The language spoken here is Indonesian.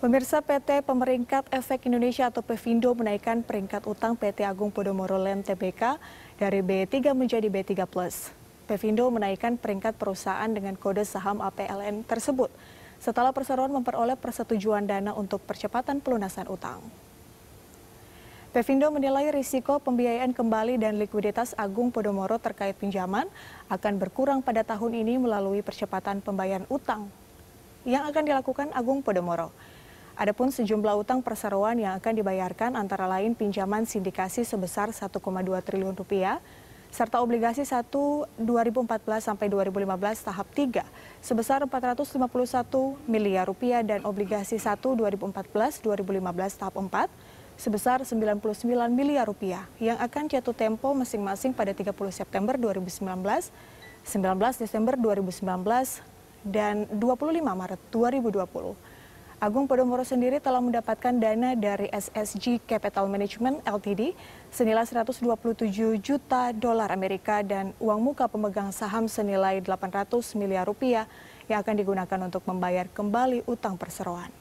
Pemirsa PT Pemeringkat Efek Indonesia atau Pevindo menaikkan peringkat utang PT Agung Podomoro Lem Tbk dari B3 menjadi B3+. Pevindo menaikkan peringkat perusahaan dengan kode saham APLN tersebut setelah perseroan memperoleh persetujuan dana untuk percepatan pelunasan utang. Pevindo menilai risiko pembiayaan kembali dan likuiditas Agung Podomoro terkait pinjaman akan berkurang pada tahun ini melalui percepatan pembayaran utang yang akan dilakukan Agung Podomoro. Adapun sejumlah utang perseroan yang akan dibayarkan antara lain pinjaman sindikasi sebesar 1,2 triliun rupiah, serta obligasi 1 2014 sampai 2015 tahap 3 sebesar 451 miliar rupiah dan obligasi 1 2014 2015 tahap 4 sebesar 99 miliar rupiah yang akan jatuh tempo masing-masing pada 30 September 2019, 19 Desember 2019 dan 25 Maret 2020. Agung Podomoro sendiri telah mendapatkan dana dari SSG Capital Management LTD senilai 127 juta dolar Amerika dan uang muka pemegang saham senilai 800 miliar rupiah yang akan digunakan untuk membayar kembali utang perseroan.